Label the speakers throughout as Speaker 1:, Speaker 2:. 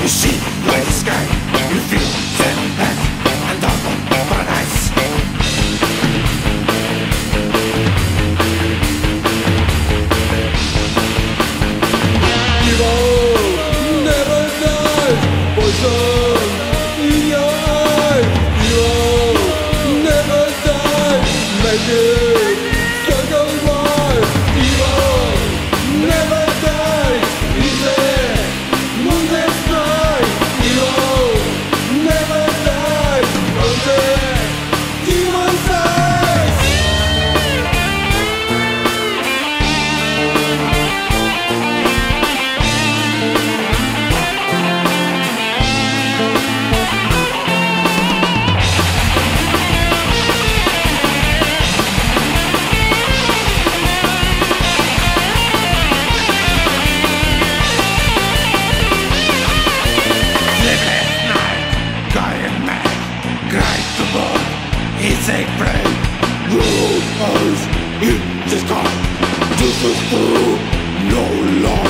Speaker 1: You see. A plane in the sky. This is true. No lie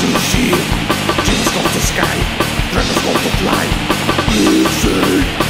Speaker 1: to see Dreams of the sky, dragons of to fly. Insane